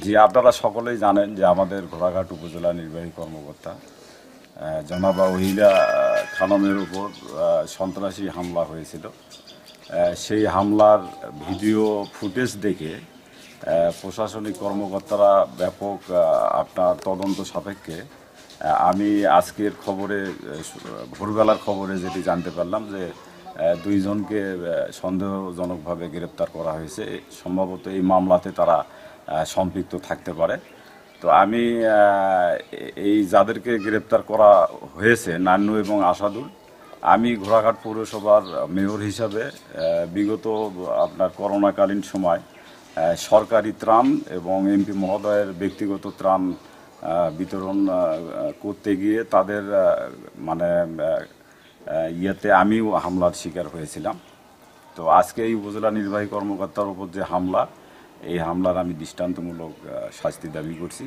জি, আপনারা সকলেই জানেন যে আমাদের ঘোড়াঘাট উপজেলা নির্বাহী কর্মকর্তা জনাবা ওহিলা খানমের উপর সন্ত্রাসী হামলা হয়েছিল। সেই হামলার ভিডিও ফুটেজ দেখে প্রশাসনিক কর্মকর্তারা ব্যাপক আপনার তদন্ত সাপেক্ষে আমি আজকের খবরে ভোরবেলার খবরে যেটি জানতে পারলাম যে দুইজনকে সন্দেহজনকভাবে গ্রেপ্তার করা হয়েছে। সম্ভবত এই মামলাতে তারা সম্পৃক্ত থাকতে পারে। তো আমি এই যাদেরকে গ্রেপ্তার করা হয়েছে, নান্নু এবং আসাদুল, আমি ঘোড়াঘাট পৌরসভার মেয়র হিসাবে বিগত আপনার করোনাকালীন সময় সরকারি ত্রাণ এবং এমপি মহোদয়ের ব্যক্তিগত ত্রাণ বিতরণ করতে গিয়ে তাদের মানে ইয়েতে আমিও হামলার শিকার হয়েছিলাম। তো আজকে এই উপজেলা নির্বাহী কর্মকর্তার উপর যে হামলা এই হামলার আমি দৃষ্টান্তমূলক শাস্তি দাবি করছি।